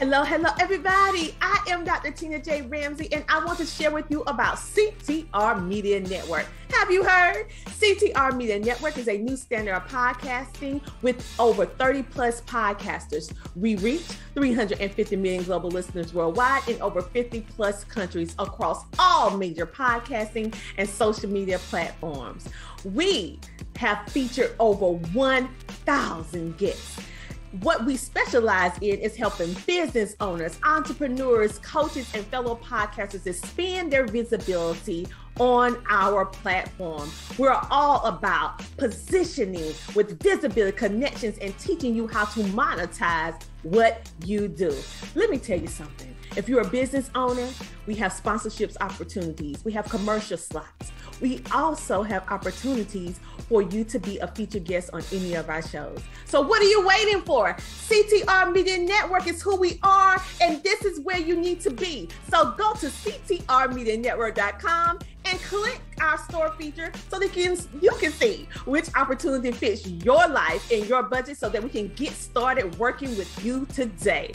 Hello, hello, everybody. I am Dr. Tina J. Ramsay, and I want to share with you about CTR Media Network. Have you heard? CTR Media Network is a new standard of podcasting with over 30 plus podcasters. We reach 350 million global listeners worldwide in over 50 plus countries across all major podcasting and social media platforms. We have featured over 1,000 guests what we specialize in is helping business owners, entrepreneurs, coaches, and fellow podcasters expand their visibility on our platform. We're all about positioning with visibility connections and teaching you how to monetize what you do. Let me tell you something. If you're a business owner, we have sponsorships opportunities, we have commercial slots. We also have opportunities for you to be a featured guest on any of our shows. So, what are you waiting for? CTR Media Network is who we are, and this is where you need to be. So, go to ctrmedianetwork.com and click our store feature so that you can, you can see which opportunity fits your life and your budget so that we can get started working with you today.